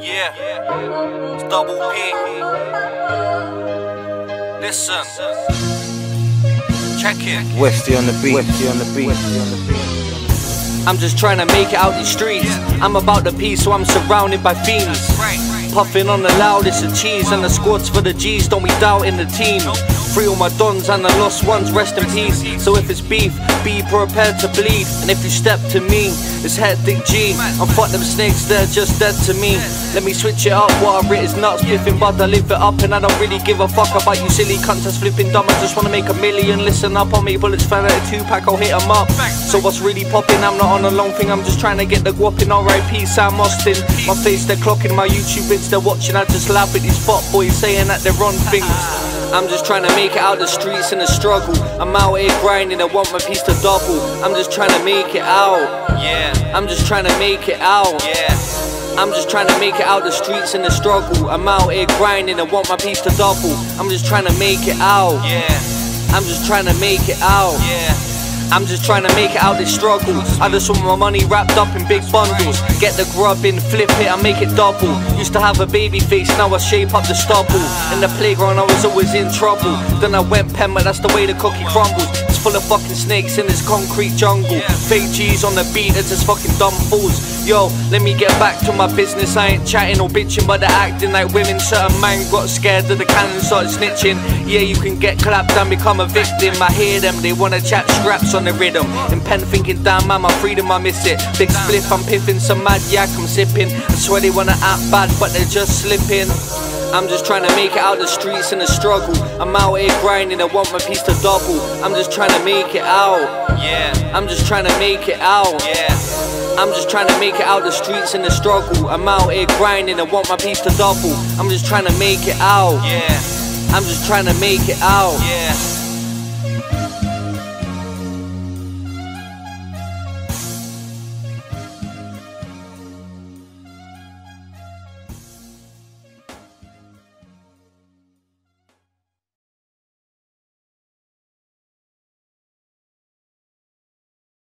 Yeah, it's double P. Listen, check it. Westy on the beat. Westy on the beat. Westy on the beat. I'm just trying to make it out these streets. I'm about the peace, so I'm surrounded by fiends. Puffing on the loudest of cheese and the squads for the G's. Don't be doubting the team. Free all my dons and the lost ones, rest in peace. So if it's beef, be prepared to bleed. And if you step to me, it's hectic G. I'm fuck them snakes, they're just dead to me. Let me switch it up, what I writ is nuts. Biffing but I live it up and I don't really give a fuck about you silly cunts that's flipping dumb. I just wanna make a million. Listen up on me, bullets fell out of Tupac, I'll hit 'em up. So what's really popping? I'm not on a long thing, I'm just trying to get the guap in. RIP Sam Austin. My face, they're clocking my YouTube vids, they're watching. I just laugh at these fuck boys saying that they're on things. I'm just trying to make it out the streets in the struggle. I'm out here grinding, I want my piece to double. I'm just trying to make it out. yeah, I'm just trying to make it out. yeah. I'm just trying to make it out the streets in the struggle. I'm out here grinding, I want my piece to double. I'm just trying to make it out. Yeah, I'm just trying to make it out. yeah, I'm just trying to make it out this struggle. I just want my money wrapped up in big bundles. Get the grub in, flip it, and make it double. Used to have a baby face, now I shape up the stubble. In the playground, I was always in trouble. Then I went pen, but that's the way the cookie crumbles. It's full of fucking snakes in this concrete jungle. Fake G's on the beat, it's just fucking dumb fools. Yo, let me get back to my business. I ain't chatting or bitching, but they're acting like women. Certain man got scared of the cannon, started snitching. Yeah, you can get clapped and become a victim. I hear them, they wanna chat scraps on the rhythm. In pen thinking, damn man, my freedom, I miss it. Big spliff, I'm piffing some mad yak, I'm sipping. I swear they wanna act bad, but they're just slipping. I'm just trying to make it out the streets in the struggle. I'm out here grinding, I want my piece to double. I'm just trying to make it out. yeah, I'm just trying to make it out. yeah. I'm just trying to make it out the streets in the struggle. I'm out here grinding, I want my piece to double. I'm just trying to make it out. Yeah, I'm just trying to make it out. yeah,